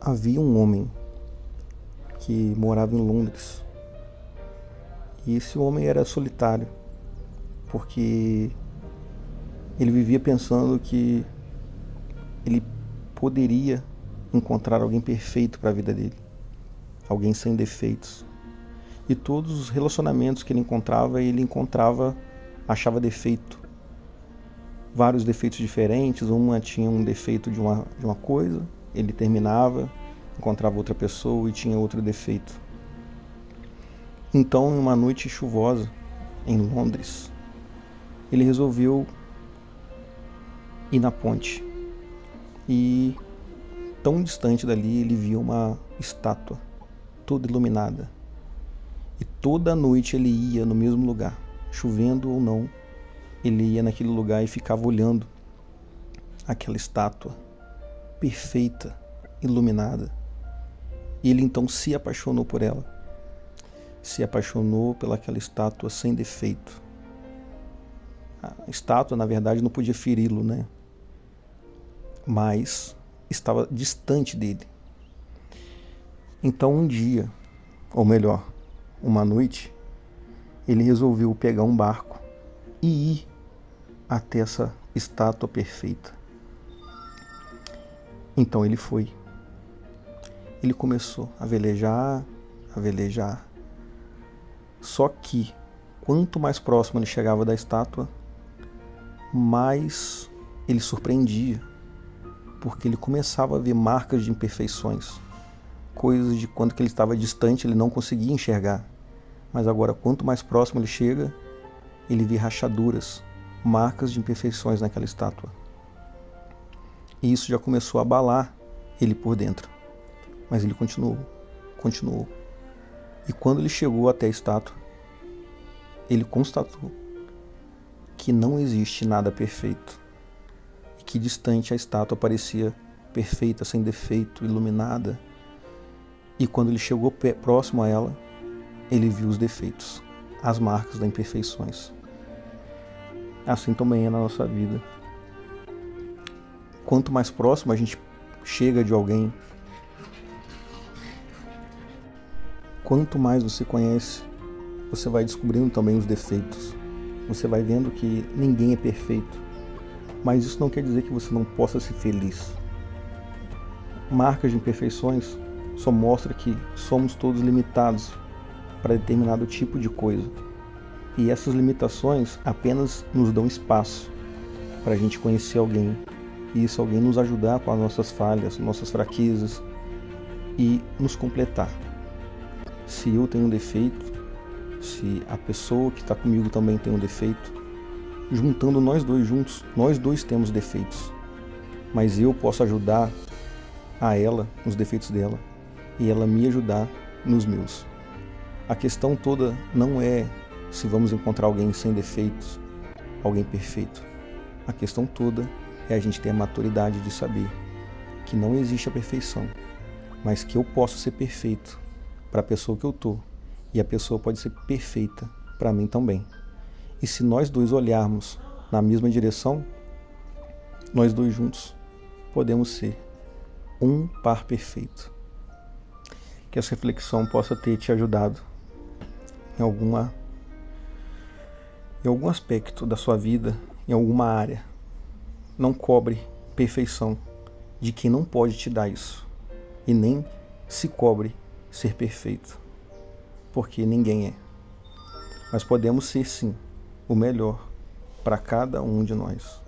havia um homem que morava em Londres. E esse homem era solitário, porque ele vivia pensando que ele poderia encontrar alguém perfeito para a vida dele, alguém sem defeitos. E todos os relacionamentos que ele encontrava, ele encontrava, achava defeito. Vários defeitos diferentes, uma tinha um defeito de uma, de uma coisa, ele terminava, encontrava outra pessoa e tinha outro defeito. Então, em uma noite chuvosa em Londres, ele resolveu ir na ponte. E tão distante dali, ele viu uma estátua toda iluminada. E toda noite ele ia no mesmo lugar, chovendo ou não, ele ia naquele lugar e ficava olhando aquela estátua perfeita, iluminada. E ele então se apaixonou por ela. Se apaixonou pelaquela estátua sem defeito. A estátua, na verdade, não podia feri-lo, né? Mas estava distante dele. Então, um dia, ou melhor, uma noite, ele resolveu pegar um barco e ir até essa estátua perfeita. Então ele foi. Ele começou a velejar, a velejar. Só que quanto mais próximo ele chegava da estátua, mais ele surpreendia, porque ele começava a ver marcas de imperfeições, coisas de quando que ele estava distante ele não conseguia enxergar. Mas agora, quanto mais próximo ele chega, ele vê rachaduras, marcas de imperfeições naquela estátua. E isso já começou a abalar ele por dentro. Mas ele continuou, continuou. E quando ele chegou até a estátua, ele constatou que não existe nada perfeito. E que distante a estátua parecia perfeita, sem defeito, iluminada. E quando ele chegou próximo a ela, ele viu os defeitos, as marcas das imperfeições. Assim também é na nossa vida quanto mais próximo a gente chega de alguém, quanto mais você conhece, você vai descobrindo também os defeitos. Você vai vendo que ninguém é perfeito. Mas isso não quer dizer que você não possa ser feliz. Marcas de imperfeições só mostra que somos todos limitados para determinado tipo de coisa. E essas limitações apenas nos dão espaço para a gente conhecer alguém, e isso alguém nos ajudar com as nossas falhas, nossas fraquezas e nos completar. Se eu tenho um defeito, se a pessoa que está comigo também tem um defeito, juntando nós dois juntos, nós dois temos defeitos, mas eu posso ajudar a ela nos defeitos dela e ela me ajudar nos meus. A questão toda não é se vamos encontrar alguém sem defeitos, alguém perfeito. A questão toda é a gente ter a maturidade de saber que não existe a perfeição, mas que eu posso ser perfeito para a pessoa que eu tô e a pessoa pode ser perfeita para mim também. E se nós dois olharmos na mesma direção, nós dois juntos podemos ser um par perfeito. Que essa reflexão possa ter te ajudado em alguma em algum aspecto da sua vida, em alguma área não cobre perfeição de quem não pode te dar isso. E nem se cobre ser perfeito, porque ninguém é. Mas podemos ser sim o melhor para cada um de nós.